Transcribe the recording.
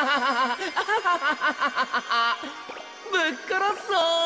ぶっ殺すぞ